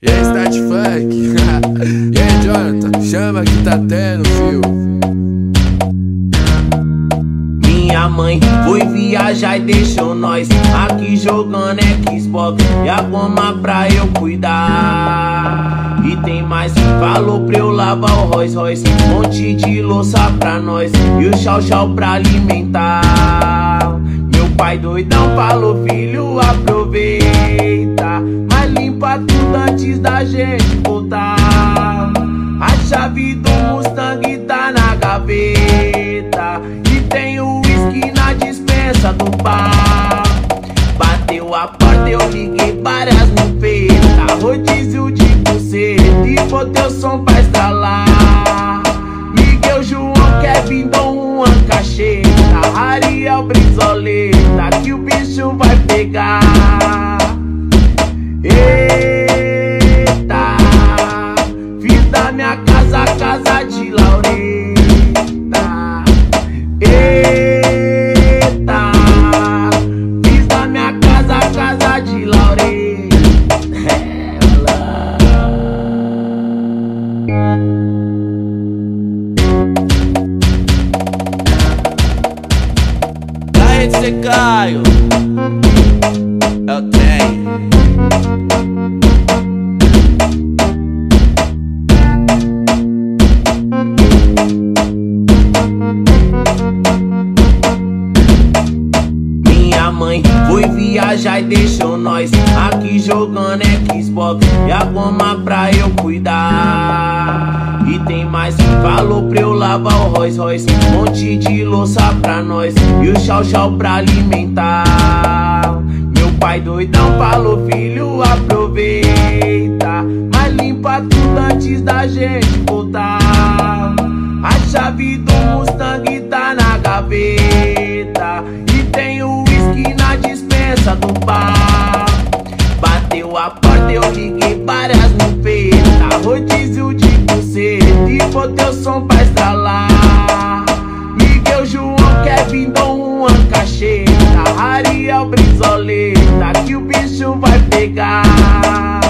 E aí, Start Funk? e aí, Jonathan? Chama que tá tendo, fio. Minha mãe foi viajar e deixou nós aqui jogando Xbox e a goma pra eu cuidar. E tem mais, falou pra eu lavar o Rolls Royce, monte de louça pra nós e o chau chau pra alimentar. Meu pai doidão falou, filho, aproveita, limpa tudo antes da gente voltar. A chave do Mustang tá na gaveta e tem o whisky na dispensa do bar. Bateu a porta, eu liguei várias mil vezes. Rodízio de você e botei o som pra estralar. Miguel, João, Kevin, Dom Juan, Cacheta, Ariel, Brizoleta, que o bicho vai pegar. Eita, fiz da minha casa casa de laureta. Eita, fiz da minha casa casa de laureta. Você Caio. Eu tenho. Mãe foi viajar e deixou nós aqui jogando Xbox e a goma pra eu cuidar. E tem mais, falou pra eu lavar o Rolls Royce, monte de louça pra nós e o chau chau pra alimentar. Pai doidão falou, filho, aproveita, mas limpa tudo antes da gente voltar. A chave do Mustang tá na gaveta E tem o whisky na dispensa do bar. Bateu a porta, eu liguei várias vezes Rodízio de você e botei o som pra estralar. Miguel, João, Kevin, Dom Juan, Cacheta Ariel, Brizoleta, que o bicho vai pegar.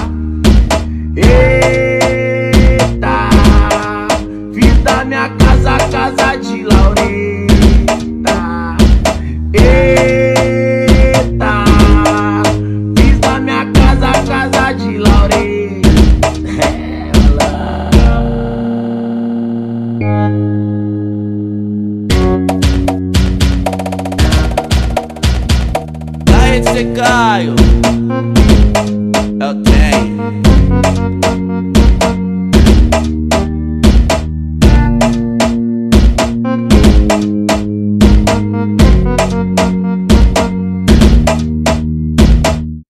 Eita, fiz da minha tem que Caio. Eu tenho.